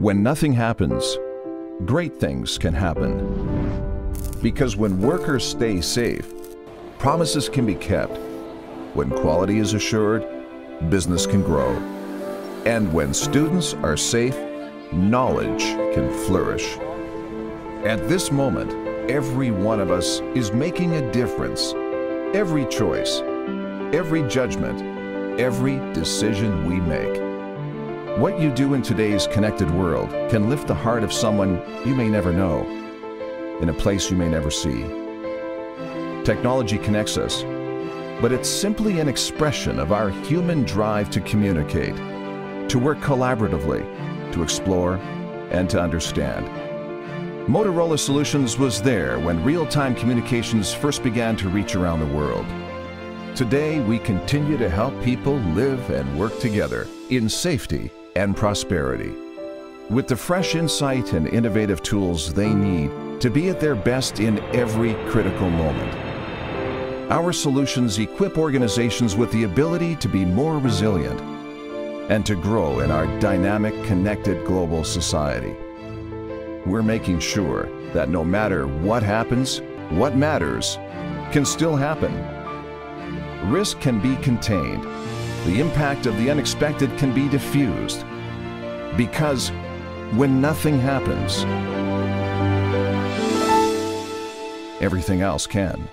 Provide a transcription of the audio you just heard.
When nothing happens, great things can happen. Because when workers stay safe, promises can be kept. When quality is assured, business can grow. And when students are safe, knowledge can flourish. At this moment, every one of us is making a difference. Every choice, every judgment, every decision we make. What you do in today's connected world can lift the heart of someone you may never know, in a place you may never see. Technology connects us, but it's simply an expression of our human drive to communicate, to work collaboratively, to explore, and to understand. Motorola Solutions was there when real-time communications first began to reach around the world. Today, we continue to help people live and work together in safety and prosperity. With the fresh insight and innovative tools they need to be at their best in every critical moment. Our solutions equip organizations with the ability to be more resilient and to grow in our dynamic, connected global society. We're making sure that no matter what happens, what matters can still happen. Risk can be contained. The impact of the unexpected can be diffused. Because when nothing happens, everything else can.